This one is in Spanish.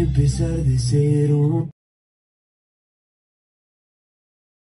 que empezar de cero.